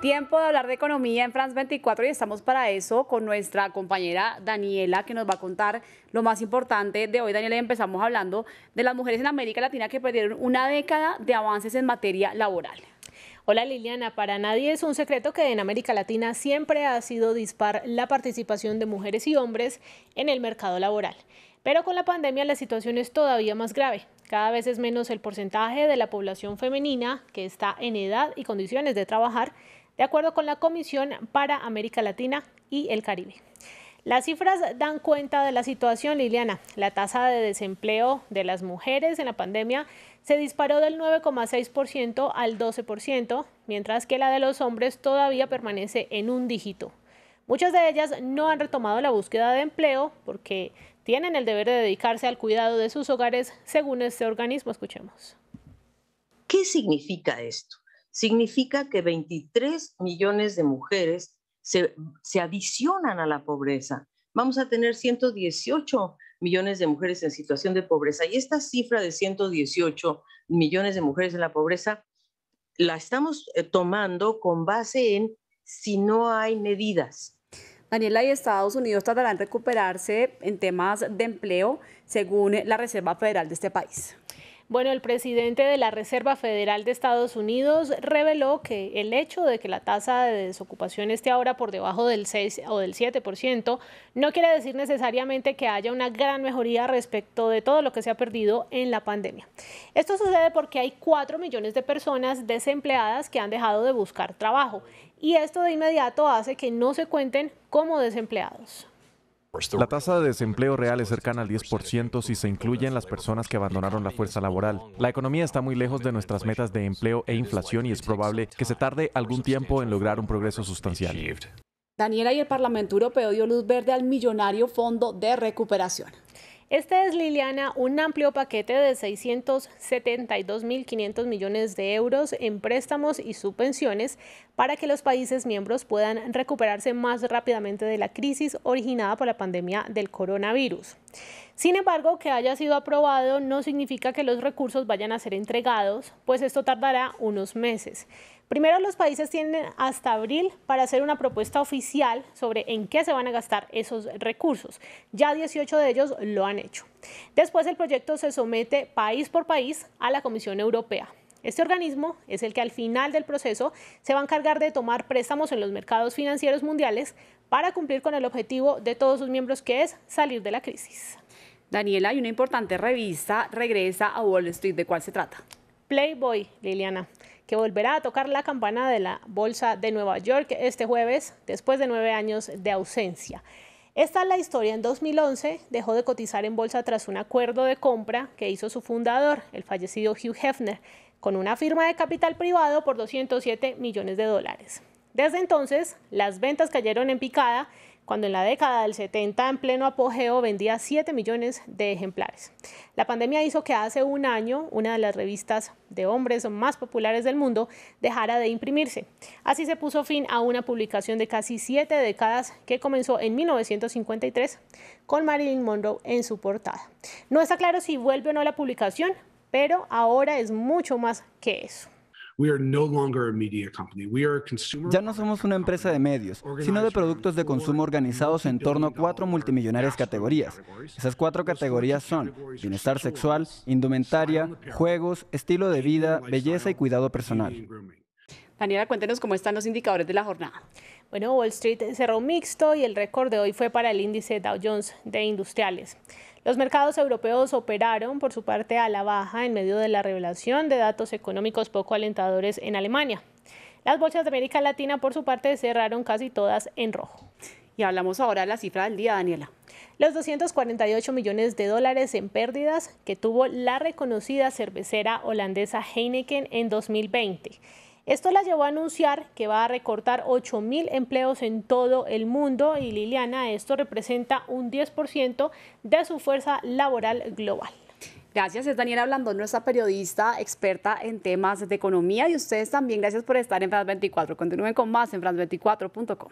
Tiempo de hablar de economía en France 24 y estamos para eso con nuestra compañera Daniela que nos va a contar lo más importante de hoy. Daniela, empezamos hablando de las mujeres en América Latina que perdieron una década de avances en materia laboral. Hola Liliana, para nadie es un secreto que en América Latina siempre ha sido dispar la participación de mujeres y hombres en el mercado laboral. Pero con la pandemia la situación es todavía más grave. Cada vez es menos el porcentaje de la población femenina que está en edad y condiciones de trabajar de acuerdo con la Comisión para América Latina y el Caribe. Las cifras dan cuenta de la situación, Liliana. La tasa de desempleo de las mujeres en la pandemia se disparó del 9,6% al 12%, mientras que la de los hombres todavía permanece en un dígito. Muchas de ellas no han retomado la búsqueda de empleo porque tienen el deber de dedicarse al cuidado de sus hogares, según este organismo. Escuchemos. ¿Qué significa esto? significa que 23 millones de mujeres se, adicionan a la pobreza. Vamos a tener 118 millones de mujeres en situación de pobreza. Y esta cifra de 118 millones de mujeres en la pobreza la estamos eh, tomando con base en si no hay medidas. Daniela y Estados Unidos tratarán de recuperarse en temas de empleo, según la Reserva Federal de este país. Bueno, el presidente de la Reserva Federal de Estados Unidos reveló que el hecho de que la tasa de desocupación esté ahora por debajo del 6 o del 7% no quiere decir necesariamente que haya una gran mejoría respecto de todo lo que se ha perdido en la pandemia. Esto sucede porque hay 4 millones de personas desempleadas que han dejado de buscar trabajo y esto de inmediato hace que no se cuenten como desempleados. La tasa de desempleo real es cercana al 10% si se incluyen las personas que abandonaron la fuerza laboral. La economía está muy lejos de nuestras metas de empleo e inflación y es probable que se tarde algún tiempo en lograr un progreso sustancial. Daniela y el Parlamento Europeo dio luz verde al millonario Fondo de Recuperación. Este es, Liliana, un amplio paquete de 672.500 millones de euros en préstamos y subvenciones para que los países miembros puedan recuperarse más rápidamente de la crisis originada por la pandemia del coronavirus. Sin embargo, que haya sido aprobado no significa que los recursos vayan a ser entregados, pues esto tardará unos meses. Primero, los países tienen hasta abril para hacer una propuesta oficial sobre en qué se van a gastar esos recursos. Ya 18 de ellos lo han hecho. Después, el proyecto se somete país por país a la Comisión Europea. Este organismo es el que al final del proceso se va a encargar de tomar préstamos en los mercados financieros mundiales para cumplir con el objetivo de todos sus miembros, que es salir de la crisis. Daniela, hay una importante revista regresa a Wall Street. ¿De cuál se trata? Playboy, Liliana que volverá a tocar la campana de la Bolsa de Nueva York este jueves, después de nueve años de ausencia. Esta es la historia. En 2011 dejó de cotizar en bolsa tras un acuerdo de compra que hizo su fundador, el fallecido Hugh Hefner, con una firma de capital privado por 207 millones de dólares. Desde entonces, las ventas cayeron en picada cuando en la década del 70 en pleno apogeo vendía 7 millones de ejemplares. La pandemia hizo que hace un año una de las revistas de hombres más populares del mundo dejara de imprimirse. Así se puso fin a una publicación de casi siete décadas que comenzó en 1953 con Marilyn Monroe en su portada. No está claro si vuelve o no la publicación, pero ahora es mucho más que eso. Ya no somos una empresa de medios, sino de productos de consumo organizados en torno a cuatro multimillonarias categorías. Esas cuatro categorías son bienestar sexual, indumentaria, juegos, estilo de vida, belleza y cuidado personal. Daniela, cuéntenos cómo están los indicadores de la jornada. Bueno, Wall Street cerró mixto y el récord de hoy fue para el índice Dow Jones de industriales. Los mercados europeos operaron por su parte a la baja en medio de la revelación de datos económicos poco alentadores en Alemania. Las bolsas de América Latina, por su parte, cerraron casi todas en rojo. Y hablamos ahora de la cifra del día, Daniela. Los 248 millones de dólares en pérdidas que tuvo la reconocida cervecera holandesa Heineken en 2020. Esto la llevó a anunciar que va a recortar 8.000 empleos en todo el mundo y Liliana, esto representa un 10% de su fuerza laboral global. Gracias, es Daniela Blandón, nuestra periodista experta en temas de economía y ustedes también, gracias por estar en France 24. Continúen con más en france24.com.